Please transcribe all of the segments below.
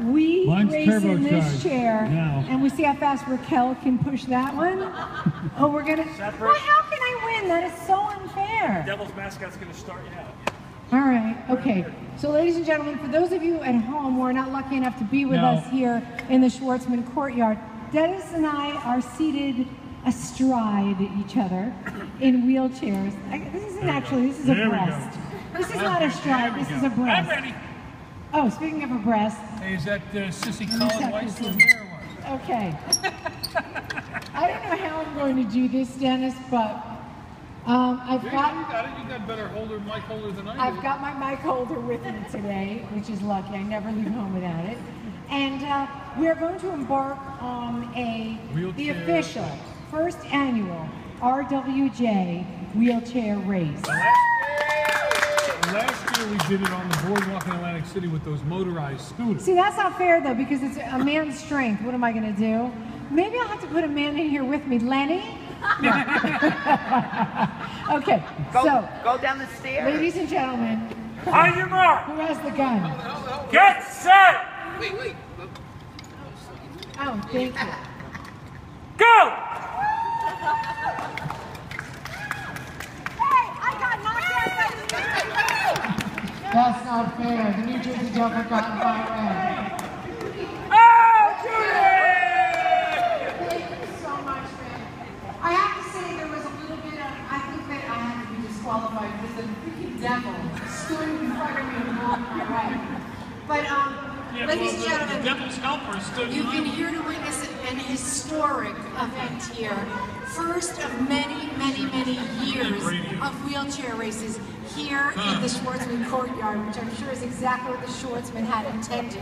we Mine's race in this turbocharged chair, now. and we see how fast Raquel can push that one. oh, we're gonna. Separate. Well, how can I win? That is so unfair. The Devil's mascot's gonna start you out. All right, okay. So, ladies and gentlemen, for those of you at home who are not lucky enough to be with No. us here in the Schwartzman courtyard, Dennis and I are seated astride each other in wheelchairs. I, this isn't actually, this is a There we go. breast. This is not a stride, this is a I'm breast. Oh, speaking of a breast, Hey, is that uh, Sissy Colin set White this still in. or what? okay. I don't know how I'm going to do this, Dennis, but um, I've Yeah, got you got it. You got better holder, mic holder than I do. I've got my mic holder with me today, which is lucky. I never leave home without it. And uh, we are going to embark on a the official first annual RWJ wheelchair race. Last year we did it on the boardwalk in Atlantic City with those motorized scooters. See, that's not fair though, because it's a man's strength. What am I going to do? Maybe I'll have to put a man in here with me, Lenny. okay, Go, so go down the stairs. ladies and gentlemen, On your mark, who has the gun? get set, Wait, wait. Oh, thank you. go! Hey, I got knocked out by the That's not fair. The New Jersey Devil got in my way. Oh, Judi! Thank you so much, man. I have to say there was a little bit of, I think that I had to be disqualified because the freaking devil stood in front of me and blocked my way. But, um, ladies and gentlemen, devil's helper stood You've been here to witness an historic event here. First of many, many, many years of wheelchair races here in the Schwartzman courtyard, which I'm sure is exactly what the Schwartzman had intended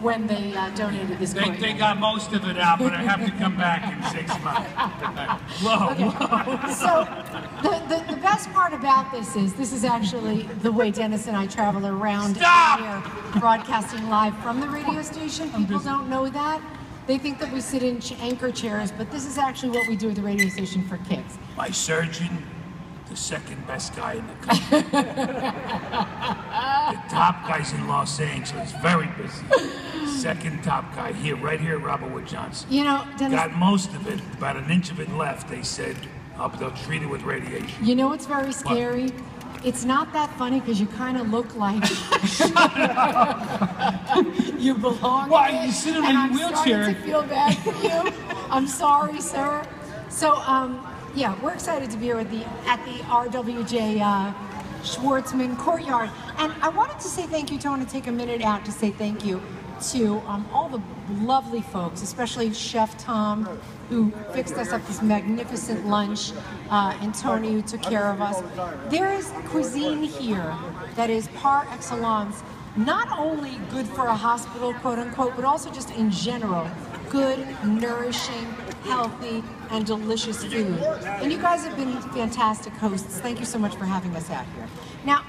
when they uh, donated this They, courtyard. they got most of it out, but I have to come back in six months. Whoa, Okay. So the, the, the best part about this is this is actually the way Dennis and I travel around Stop! here broadcasting live from the radio station. People don't know that. They think that we sit in anchor chairs, but this is actually what we do at the radio station for kids. My surgeon, the second best guy in the country. the top guy's in Los Angeles, very busy. Second top guy here, right here, Robert Wood Johnson. You know, Dennis, Got most of it, about an inch of it left. They said, oh, they'll treat it with radiation. you know what's very scary? It's not that funny because you kind of look like you belong. Why, it, you sit in a I'm wheelchair. starting to feel bad for you. I'm sorry, sir. So, um, yeah, we're excited to be here at the at the RWJ uh, Schwartzman Courtyard, and I wanted to say thank you. To want to take a minute out to say thank you to um, all the lovely folks, especially Chef Tom, who fixed us up this magnificent lunch, uh, and Tony, who took care of us. There is cuisine here that is par excellence, not only good for a hospital, quote unquote, but also just in general, good, nourishing, healthy, and delicious food. And you guys have been fantastic hosts. Thank you so much for having us out here. Now,